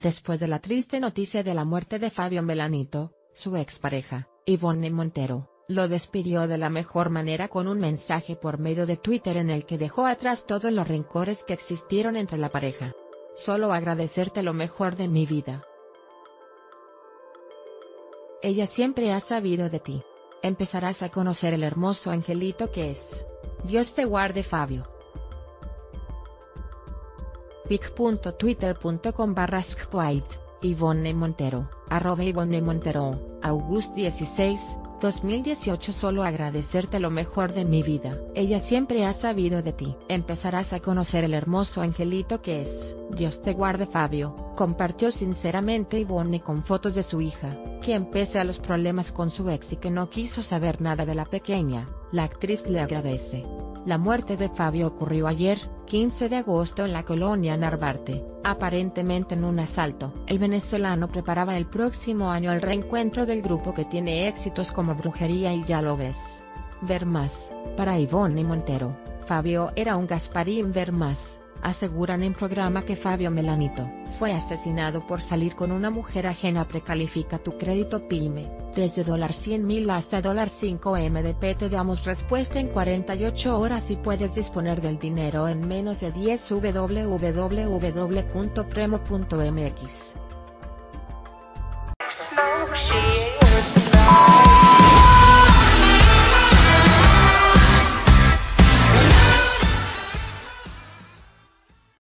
Después de la triste noticia de la muerte de Fabio Melanito, su expareja, Ivonne Montero, lo despidió de la mejor manera con un mensaje por medio de Twitter en el que dejó atrás todos los rencores que existieron entre la pareja. Solo agradecerte lo mejor de mi vida. Ella siempre ha sabido de ti. Empezarás a conocer el hermoso angelito que es. Dios te guarde Fabio. pic.twitter.com barra Ivonne Montero, arroba Ivonne Montero, August 16, 2018 Solo agradecerte lo mejor de mi vida. Ella siempre ha sabido de ti. Empezarás a conocer el hermoso angelito que es. Dios te guarde Fabio. Compartió sinceramente Ivonne con fotos de su hija, quien pese a los problemas con su ex y que no quiso saber nada de la pequeña, la actriz le agradece. La muerte de Fabio ocurrió ayer, 15 de agosto en la colonia Narvarte, aparentemente en un asalto. El venezolano preparaba el próximo año el reencuentro del grupo que tiene éxitos como Brujería y Ya lo ves. Ver más, para Ivonne Montero, Fabio era un Gasparín ver más aseguran en programa que Fabio Melanito fue asesinado por salir con una mujer ajena precalifica tu crédito PYME, desde dólar 100 mil hasta dólar 5 MDP te damos respuesta en 48 horas y puedes disponer del dinero en menos de 10 www.premo.mx.